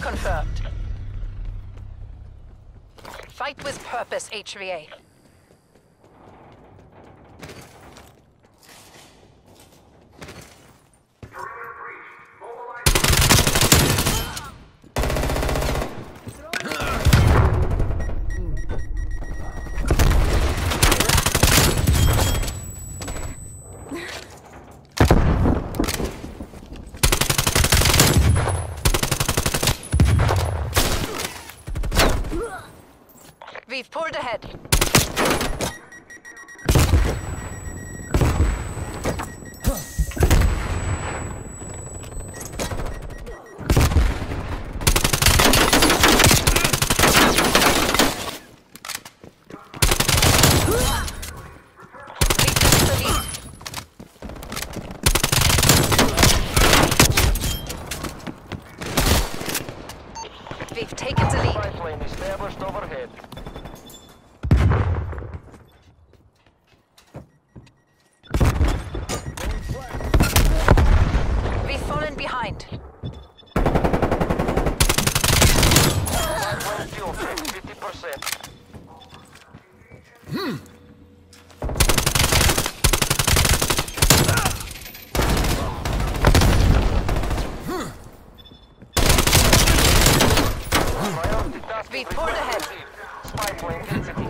confirmed. Fight with purpose, HVA. We've pulled ahead. We've taken the lead. Lead. Pipeline established overhead. 50%. Priority task We pulled ahead. Spy plane exiting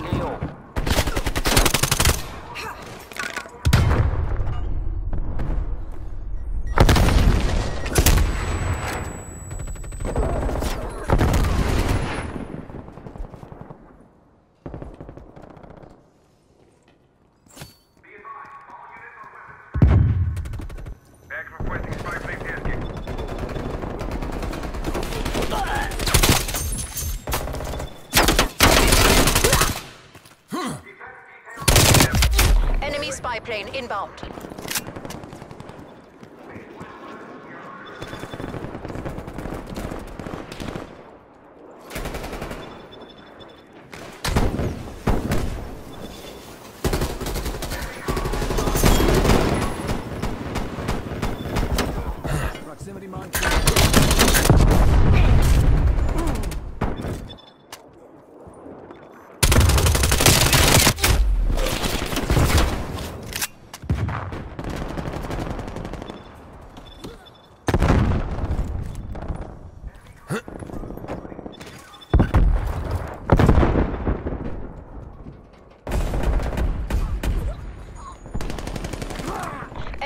spy plane inbound.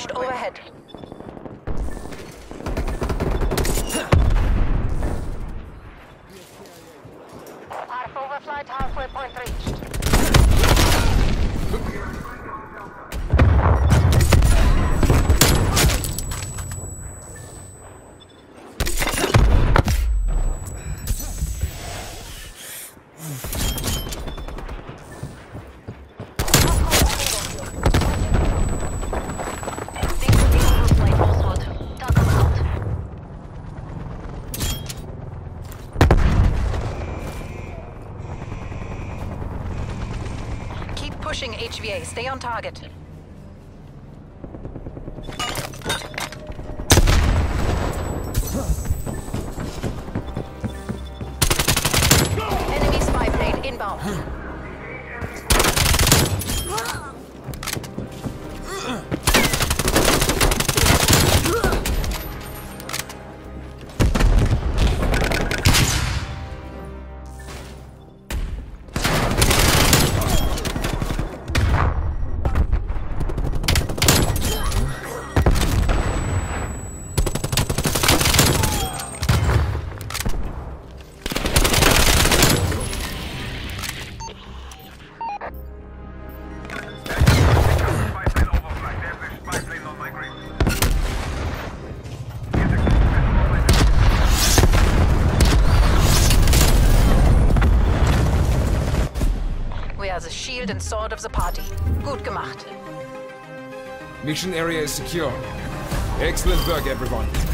Established overhead. Arf overflight halfway point reached. HVA. Stay on target. Shield and sword of the party. Gut gemacht. Mission area is secure. Excellent work, everyone.